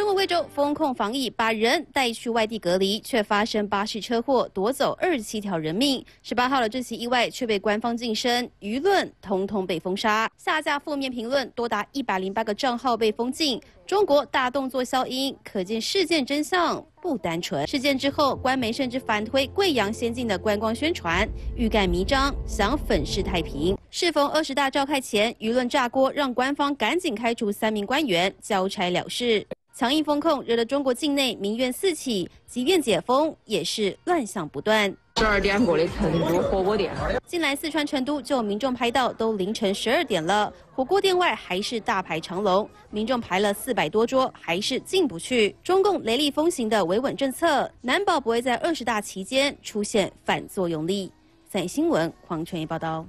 中国贵州风控防疫，把人带去外地隔离，却发生巴士车祸，夺走二十七条人命。十八号的这起意外却被官方晋升，舆论通通被封杀，下架负面评论多达一百零八个账号被封禁。中国大动作消音，可见事件真相不单纯。事件之后，官媒甚至反推贵阳先进的观光宣传，欲盖弥彰，想粉饰太平。适逢二十大召开前，舆论炸锅，让官方赶紧开除三名官员，交差了事。强硬风控惹得中国境内民怨四起，即便解封也是乱象不断。十二点过的成都火锅店，近来四川成都就有民众拍到，都凌晨十二点了，火锅店外还是大排长龙，民众排了四百多桌，还是进不去。中共雷厉风行的维稳政策，难保不会在二十大期间出现反作用力。在新闻黄春怡报道。